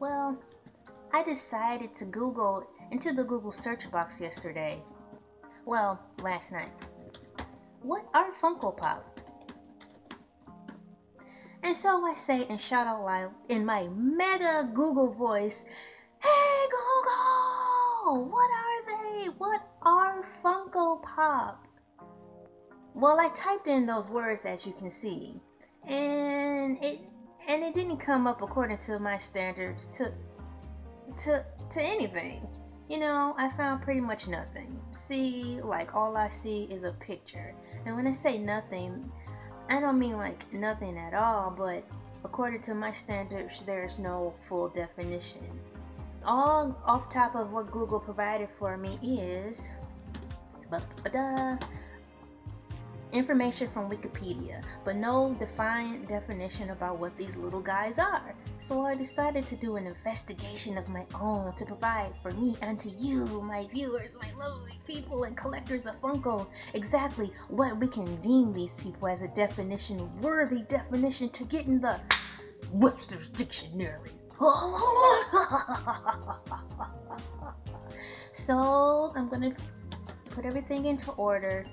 Well, I decided to Google into the Google search box yesterday. Well, last night. What are Funko Pop? And so I say and shout out loud in my mega Google voice, Hey Google! What are they? What are Funko Pop? Well, I typed in those words as you can see, and it and it didn't come up according to my standards to to to anything. You know, I found pretty much nothing. See, like all I see is a picture. And when I say nothing, I don't mean like nothing at all, but according to my standards, there's no full definition. All off top of what Google provided for me is information from Wikipedia, but no defined definition about what these little guys are. So I decided to do an investigation of my own to provide for me and to you, my viewers, my lovely people and collectors of Funko, exactly what we can deem these people as a definition worthy definition to get in the Webster's Dictionary. so I'm gonna put everything into order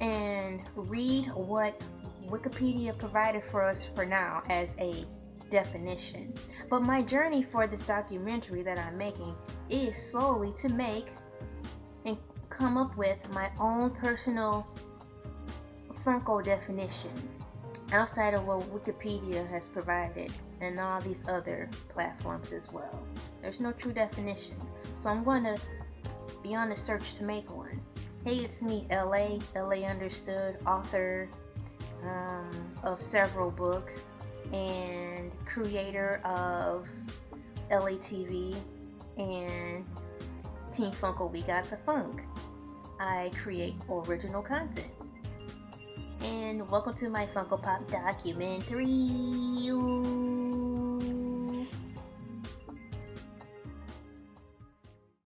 and read what Wikipedia provided for us for now as a definition. But my journey for this documentary that I'm making is slowly to make and come up with my own personal Funko definition outside of what Wikipedia has provided and all these other platforms as well. There's no true definition. So I'm going to be on the search to make one. Hey, it's me, Elay, Elay Understood, author um, of several books and creator of Elay TV and Team Funko We Got the Funk. I create original content. And welcome to my Funko Pop documentary.